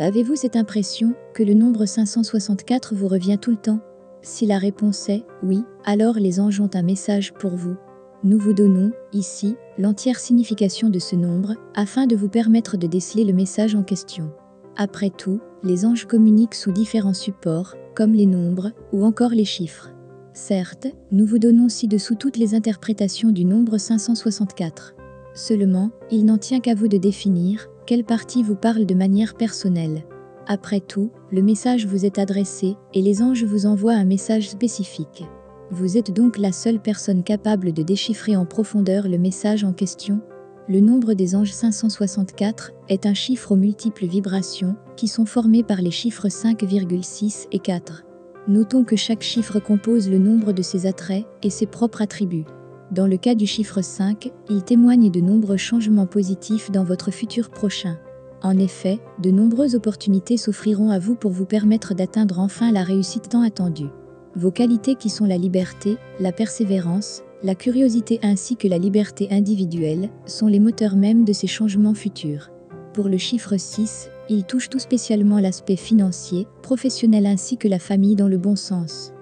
Avez-vous cette impression que le nombre 564 vous revient tout le temps? Si la réponse est oui, alors les anges ont un message pour vous. Nous vous donnons, ici, l'entière signification de ce nombre, afin de vous permettre de déceler le message en question. Après tout, les anges communiquent sous différents supports, comme les nombres ou encore les chiffres. Certes, nous vous donnons ci-dessous toutes les interprétations du nombre 564. Seulement, il n'en tient qu'à vous de définir quelle partie vous parle de manière personnelle. Après tout, le message vous est adressé et les anges vous envoient un message spécifique. Vous êtes donc la seule personne capable de déchiffrer en profondeur le message en question. Le nombre des anges 564 est un chiffre aux multiples vibrations qui sont formés par les chiffres 5,6 et 4. Notons que chaque chiffre compose le nombre de ses attraits et ses propres attributs. Dans le cas du chiffre 5, il témoigne de nombreux changements positifs dans votre futur prochain. En effet, de nombreuses opportunités s'offriront à vous pour vous permettre d'atteindre enfin la réussite tant attendue. Vos qualités qui sont la liberté, la persévérance, la curiosité ainsi que la liberté individuelle sont les moteurs mêmes de ces changements futurs. Pour le chiffre 6, il touche tout spécialement l'aspect financier, professionnel ainsi que la famille dans le bon sens.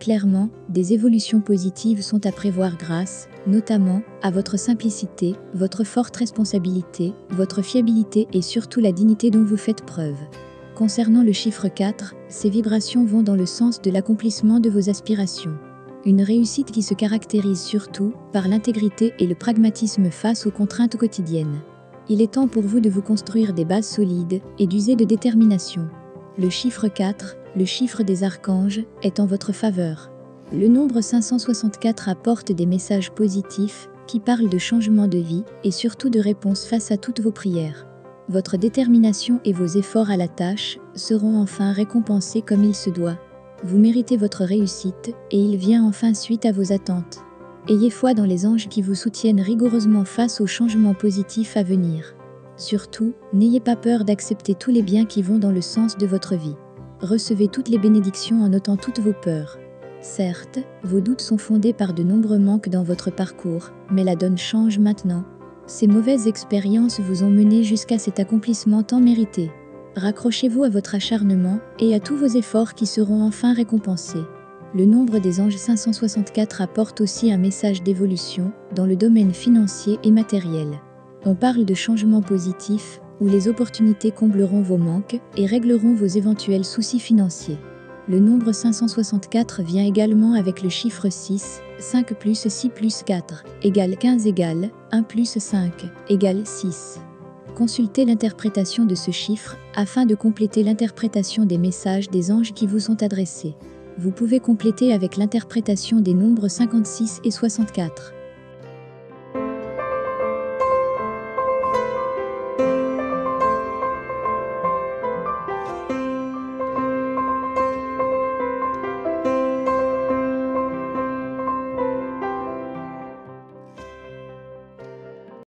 Clairement, des évolutions positives sont à prévoir grâce, notamment, à votre simplicité, votre forte responsabilité, votre fiabilité et surtout la dignité dont vous faites preuve. Concernant le chiffre 4, ces vibrations vont dans le sens de l'accomplissement de vos aspirations. Une réussite qui se caractérise surtout par l'intégrité et le pragmatisme face aux contraintes quotidiennes. Il est temps pour vous de vous construire des bases solides et d'user de détermination. Le chiffre 4, le chiffre des archanges, est en votre faveur. Le nombre 564 apporte des messages positifs qui parlent de changement de vie et surtout de réponses face à toutes vos prières. Votre détermination et vos efforts à la tâche seront enfin récompensés comme il se doit. Vous méritez votre réussite et il vient enfin suite à vos attentes. Ayez foi dans les anges qui vous soutiennent rigoureusement face aux changements positifs à venir. Surtout, n'ayez pas peur d'accepter tous les biens qui vont dans le sens de votre vie. Recevez toutes les bénédictions en notant toutes vos peurs. Certes, vos doutes sont fondés par de nombreux manques dans votre parcours, mais la donne change maintenant ces mauvaises expériences vous ont mené jusqu'à cet accomplissement tant mérité. Raccrochez-vous à votre acharnement et à tous vos efforts qui seront enfin récompensés. Le nombre des anges 564 apporte aussi un message d'évolution dans le domaine financier et matériel. On parle de changements positifs où les opportunités combleront vos manques et régleront vos éventuels soucis financiers. Le nombre 564 vient également avec le chiffre 6, 5 plus 6 plus 4 égale 15 égale 1 plus 5 égale 6. Consultez l'interprétation de ce chiffre afin de compléter l'interprétation des messages des anges qui vous sont adressés. Vous pouvez compléter avec l'interprétation des nombres 56 et 64.